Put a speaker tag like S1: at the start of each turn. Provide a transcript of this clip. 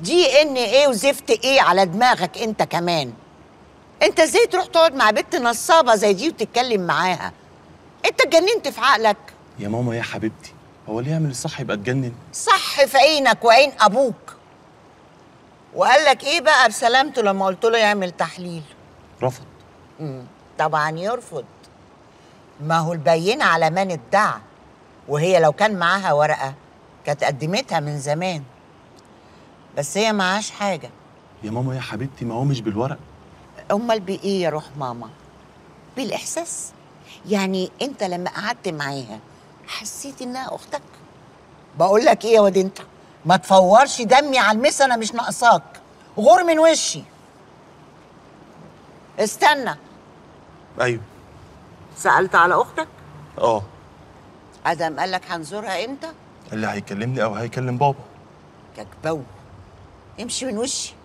S1: دي إن إيه وزفت إيه على دماغك أنت كمان؟ أنت إزاي تروح تقعد مع بنت نصابة زي دي وتتكلم معاها؟ أنت اتجننت في عقلك.
S2: يا ماما يا حبيبتي هو اللي يعمل الصح يبقى اتجنن؟
S1: صح في عينك وعين أبوك. وقال لك إيه بقى بسلامته لما قلت له يعمل تحليل؟
S2: رفض.
S1: مم. طبعا يرفض. ما هو البينة على من ادعى وهي لو كان معاها ورقة كانت قدمتها من زمان. بس هي معاش حاجة.
S2: يا ماما يا حبيبتي ما هو مش بالورق.
S1: أمال بإيه يا روح ماما؟ بالإحساس. يعني أنت لما قعدت معاها حسيت إنها أختك. بقول لك إيه يا واد أنت؟ ما تفورش دمي على المس أنا مش ناقصاك. غور من وشي. استنى.
S2: أيوه.
S1: سألت على أختك؟
S2: آه.
S1: أدم قال لك هنزورها إمتى؟
S2: اللي هيكلمني أو هيكلم بابا.
S1: كجبو امشي من وشي.